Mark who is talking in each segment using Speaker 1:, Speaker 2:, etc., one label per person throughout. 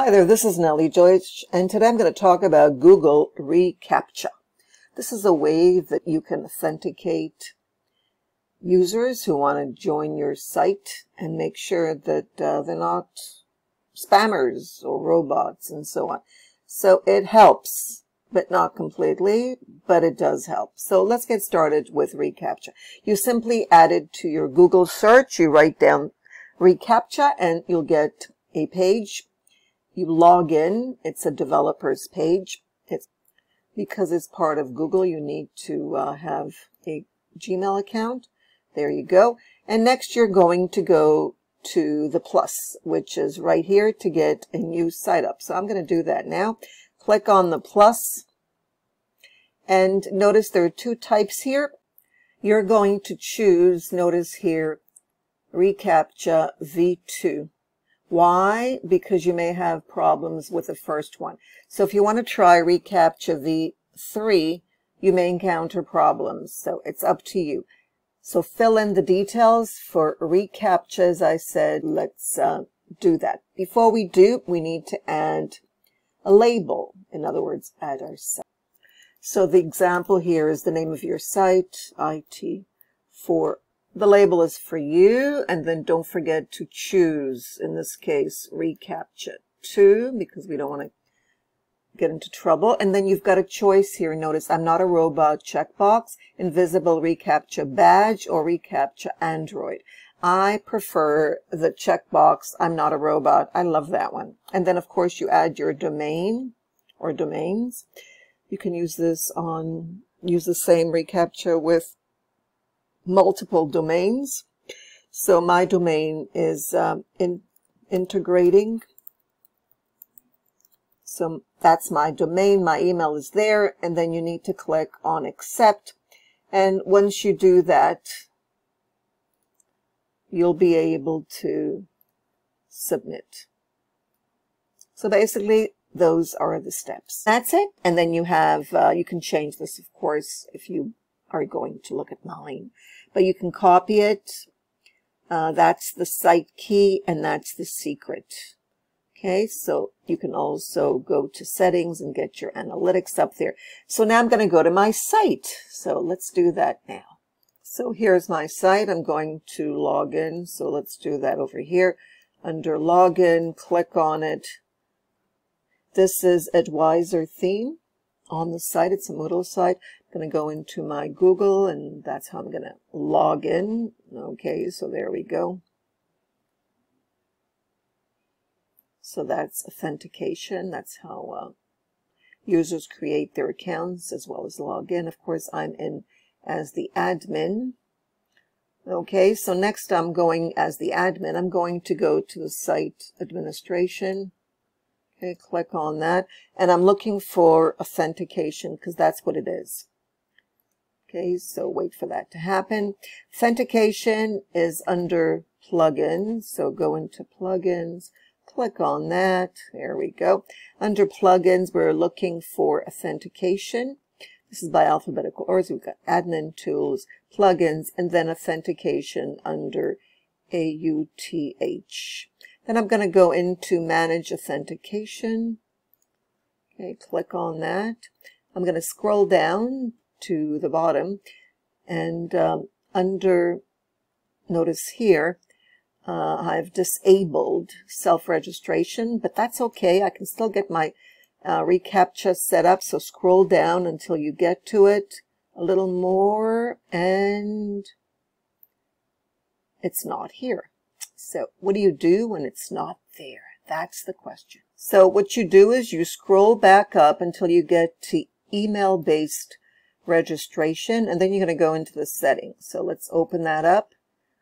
Speaker 1: Hi there, this is Nellie Deutsch, and today I'm going to talk about Google reCAPTCHA. This is a way that you can authenticate users who want to join your site and make sure that uh, they're not spammers or robots and so on. So it helps, but not completely, but it does help. So let's get started with reCAPTCHA. You simply add it to your Google search, you write down reCAPTCHA, and you'll get a page you log in. It's a developer's page. It's because it's part of Google. You need to uh, have a Gmail account. There you go. And next you're going to go to the plus, which is right here to get a new site up. So I'm going to do that now. Click on the plus and notice there are two types here. You're going to choose, notice here, reCAPTCHA V2. Why? Because you may have problems with the first one. So if you want to try reCAPTCHA the three, you may encounter problems. So it's up to you. So fill in the details for reCAPTCHA. as I said. Let's uh, do that. Before we do, we need to add a label. In other words, add our site. So the example here is the name of your site, IT for the label is for you, and then don't forget to choose, in this case, reCAPTCHA 2, because we don't want to get into trouble. And then you've got a choice here. Notice I'm not a robot checkbox, invisible reCAPTCHA badge, or reCAPTCHA Android. I prefer the checkbox, I'm not a robot. I love that one. And then, of course, you add your domain or domains. You can use this on, use the same reCAPTCHA with multiple domains. So my domain is um, in integrating. So that's my domain. My email is there. And then you need to click on accept. And once you do that, you'll be able to submit. So basically, those are the steps. That's it. And then you have, uh, you can change this, of course, if you are going to look at mine. But you can copy it. Uh, that's the site key and that's the secret. Okay, so you can also go to settings and get your analytics up there. So now I'm going to go to my site. So let's do that now. So here's my site. I'm going to log in. So let's do that over here. Under login, click on it. This is Edwiser theme on the site. It's a Moodle site. Going to go into my Google and that's how I'm going to log in. Okay, so there we go. So that's authentication. That's how uh, users create their accounts as well as log in. Of course, I'm in as the admin. Okay, so next I'm going as the admin. I'm going to go to the site administration. Okay, click on that. And I'm looking for authentication because that's what it is. Okay, so wait for that to happen. Authentication is under plugins. So go into plugins, click on that. There we go. Under plugins, we're looking for authentication. This is by alphabetical order. So we've got admin tools, plugins, and then authentication under AUTH. Then I'm going to go into Manage Authentication. Okay, click on that. I'm going to scroll down to the bottom and um, under, notice here, uh, I've disabled self-registration, but that's okay. I can still get my uh, reCAPTCHA set up. So scroll down until you get to it a little more and it's not here. So what do you do when it's not there? That's the question. So what you do is you scroll back up until you get to email-based registration, and then you're going to go into the settings. So let's open that up,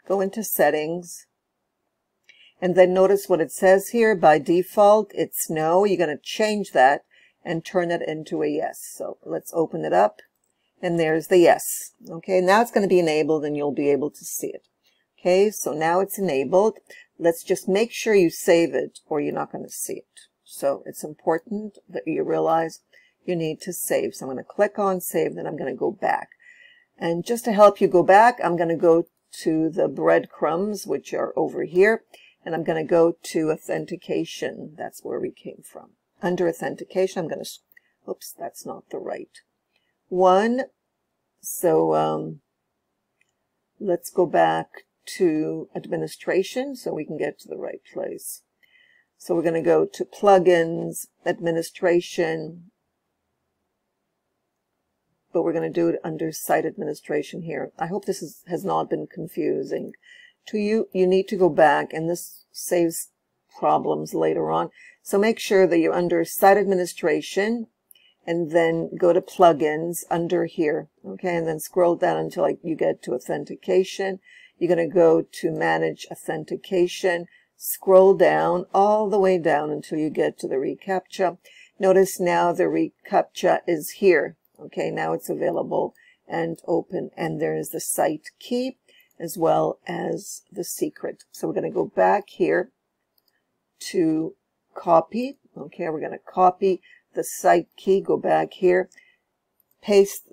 Speaker 1: go into settings, and then notice what it says here. By default, it's no. You're going to change that and turn it into a yes. So let's open it up, and there's the yes. Okay, now it's going to be enabled, and you'll be able to see it. Okay, so now it's enabled. Let's just make sure you save it or you're not going to see it. So it's important that you realize you need to save. So I'm going to click on save, then I'm going to go back. And just to help you go back, I'm going to go to the breadcrumbs, which are over here. and I'm going to go to authentication. That's where we came from. Under authentication, I'm going to, oops, that's not the right one. So um, let's go back to administration so we can get to the right place. So we're going to go to plugins, administration, but we're going to do it under site administration here. I hope this is, has not been confusing to you. You need to go back and this saves problems later on. So make sure that you're under site administration and then go to plugins under here. Okay. And then scroll down until you get to authentication. You're going to go to manage authentication, scroll down all the way down until you get to the reCAPTCHA. Notice now the reCAPTCHA is here. Okay, now it's available and open. And there is the site key as well as the secret. So we're going to go back here to copy. Okay, we're going to copy the site key, go back here, paste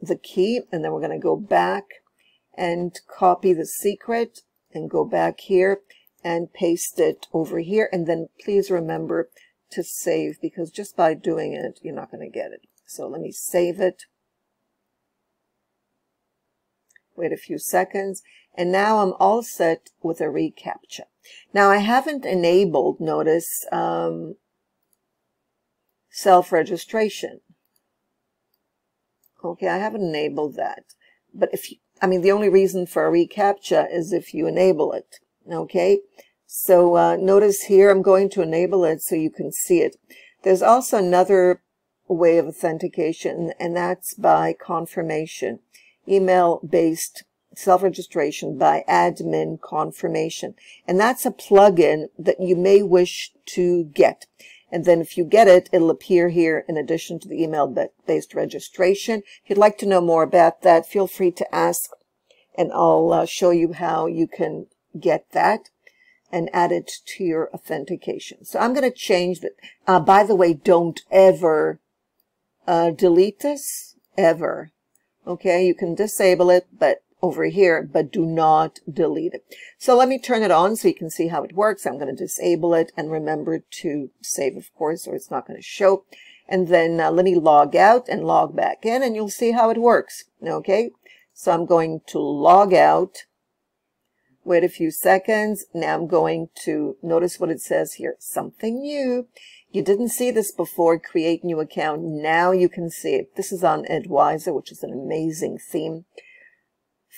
Speaker 1: the key, and then we're going to go back and copy the secret and go back here and paste it over here. And then please remember to save because just by doing it, you're not going to get it. So let me save it. Wait a few seconds. And now I'm all set with a reCAPTCHA. Now I haven't enabled, notice, um, self-registration. Okay, I haven't enabled that. But if you, I mean, the only reason for a reCAPTCHA is if you enable it. Okay, so uh, notice here I'm going to enable it so you can see it. There's also another way of authentication, and that's by confirmation, email-based self-registration by admin confirmation. And that's a plugin that you may wish to get. And then if you get it, it'll appear here in addition to the email-based registration. If you'd like to know more about that, feel free to ask and I'll uh, show you how you can get that and add it to your authentication. So I'm going to change that. Uh, by the way, don't ever uh, delete this, ever. Okay, you can disable it, but over here, but do not delete it. So let me turn it on so you can see how it works. I'm going to disable it and remember to save, of course, or it's not going to show. And then uh, let me log out and log back in and you'll see how it works. Okay, so I'm going to log out. Wait a few seconds. Now I'm going to notice what it says here. Something new. You didn't see this before. Create new account. Now you can see it. This is on Edwiser, which is an amazing theme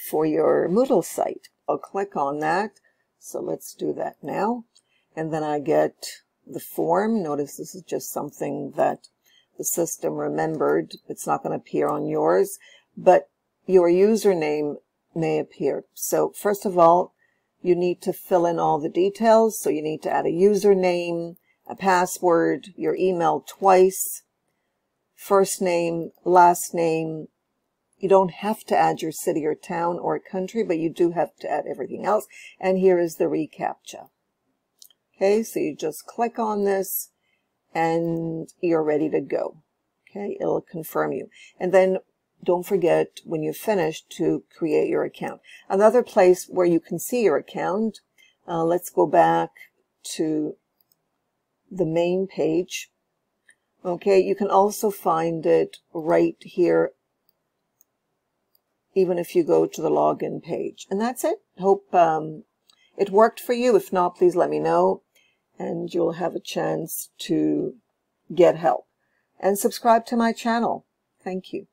Speaker 1: for your Moodle site. I'll click on that. So let's do that now. And then I get the form. Notice this is just something that the system remembered. It's not going to appear on yours, but your username may appear. So first of all, you need to fill in all the details. So you need to add a username, a password, your email twice, first name, last name, you don't have to add your city or town or country, but you do have to add everything else. And here is the reCAPTCHA. Okay, so you just click on this and you're ready to go. Okay, it'll confirm you. And then don't forget when you finish to create your account. Another place where you can see your account, uh, let's go back to the main page. Okay, you can also find it right here even if you go to the login page. And that's it. Hope um, it worked for you. If not, please let me know and you'll have a chance to get help. And subscribe to my channel. Thank you.